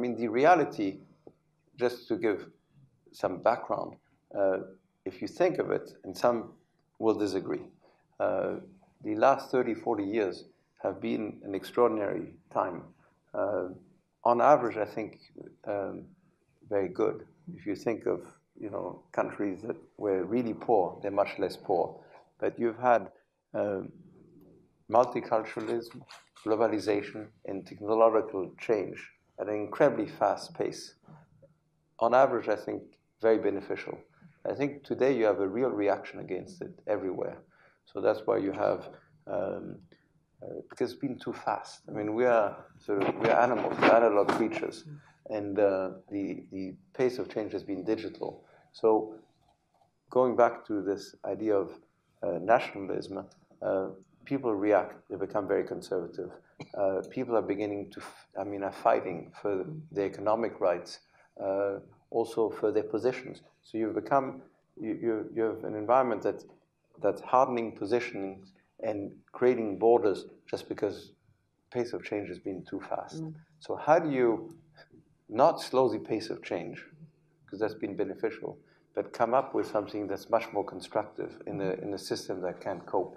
I mean, the reality, just to give some background, uh, if you think of it, and some will disagree, uh, the last 30, 40 years have been an extraordinary time. Uh, on average, I think um, very good. If you think of you know countries that were really poor, they're much less poor. But you've had um, multiculturalism, globalization, and technological change at an incredibly fast pace. On average, I think very beneficial. I think today you have a real reaction against it everywhere. So that's why you have, um, uh, because it's been too fast. I mean, we are sort of, we are animals, analog creatures, and uh, the, the pace of change has been digital. So going back to this idea of uh, nationalism, uh, people react, they become very conservative. Uh, people are beginning to, I mean, are fighting for their economic rights, uh, also for their positions. So you've become, you, you, you have an environment that, that's hardening positions and creating borders just because pace of change has been too fast. Mm. So how do you not slow the pace of change, because that's been beneficial, but come up with something that's much more constructive in a, in a system that can't cope?